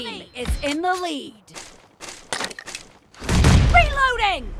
Team is in the lead. Reloading!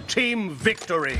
team victory.